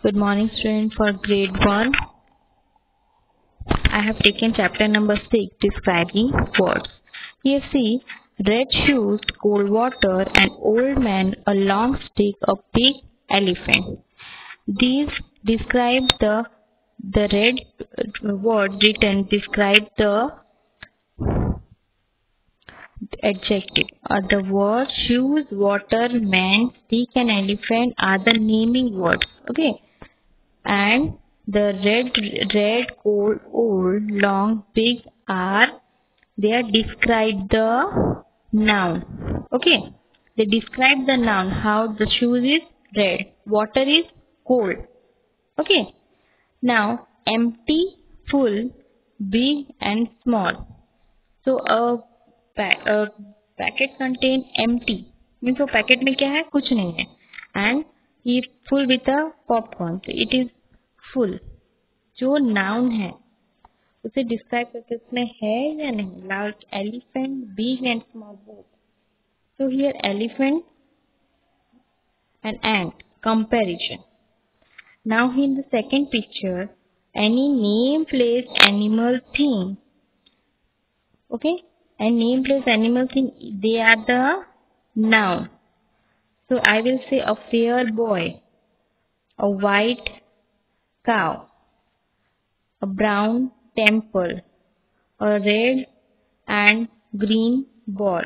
Good morning student for grade 1. I have taken chapter number 6 describing words. Here see red shoes, cold water, an old man, a long stick, a big elephant. These describe the the red uh, word written describe the adjective or the word shoes water man stick and elephant are the naming words okay and the red red cold old long big are they are describe the noun okay they describe the noun how the shoes is red water is cold okay now empty full big and small so a packet contain empty means वो packet में क्या है कुछ नहीं है and ये full with a popcorn तो it is full जो नाउन है उसे डिस्क्राइब करके उसमें है या नहीं large elephant big and small both so here elephant and ant comparison now in the second picture any name place animal thing okay and name plus animals in they are the noun So i will say a fair boy a white cow a brown temple a red and green ball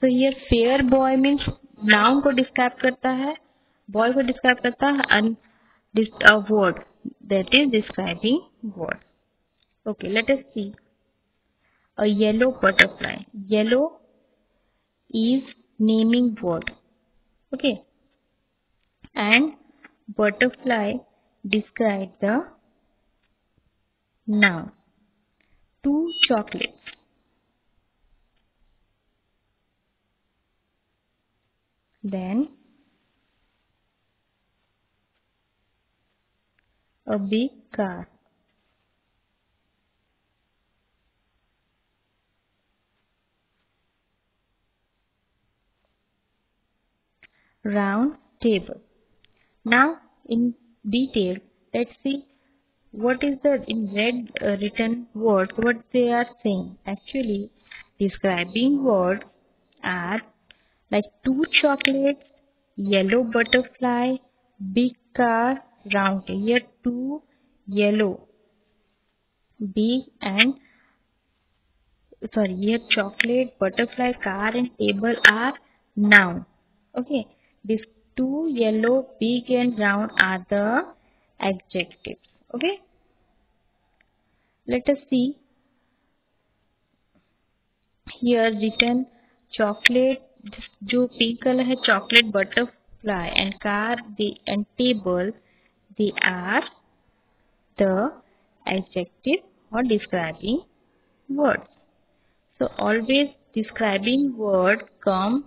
so here fair boy means noun को describe करता है boy को describe करता है and this a word that is describing word okay let us see a yellow butterfly. Yellow is naming word. Okay. And butterfly describe the noun. Two chocolates. Then a big car. Round table. Now in detail let's see what is the in red uh, written words what they are saying. Actually describing words are like two chocolates, yellow butterfly, big car, round. Here two yellow, big and sorry here chocolate, butterfly, car and table are noun. Okay these two yellow, big and round are the adjectives. Okay. Let us see. Here written chocolate जो pink color है chocolate butterfly and car the and table they are the adjective or describing words. So always describing word come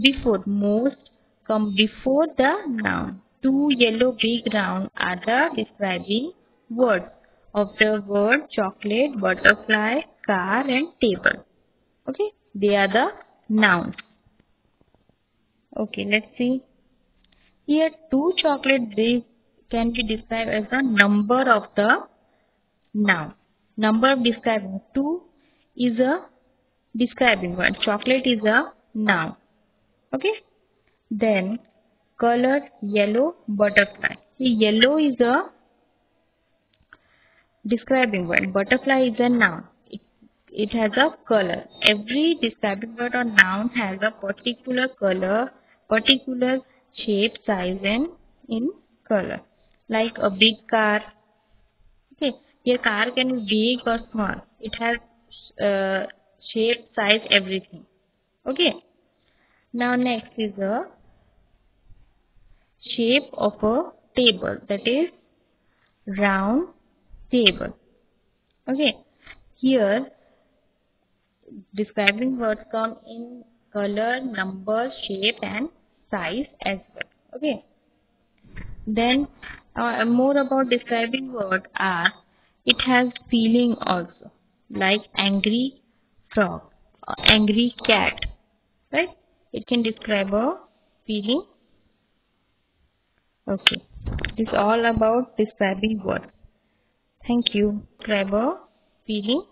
before most come before the noun. Two yellow big round are the describing words of the word chocolate, butterfly, car and table. Okay, they are the nouns. Okay, let's see. Here two chocolate big can be described as the number of the noun. Number describing. Two is a describing word. Chocolate is a noun. Okay. Then color yellow butterfly. See Yellow is a describing word. Butterfly is a noun. It, it has a color. Every describing word or noun has a particular color, particular shape, size and in color. Like a big car. Okay, your car can be big or small. It has uh, shape, size, everything. Okay. Now next is a shape of a table that is round table. Okay. Here describing words come in color number shape and size as well. Okay. Then uh, more about describing word are it has feeling also like angry frog angry cat right? It can describe a feeling Okay. It is all about describing words. Thank you. A feeling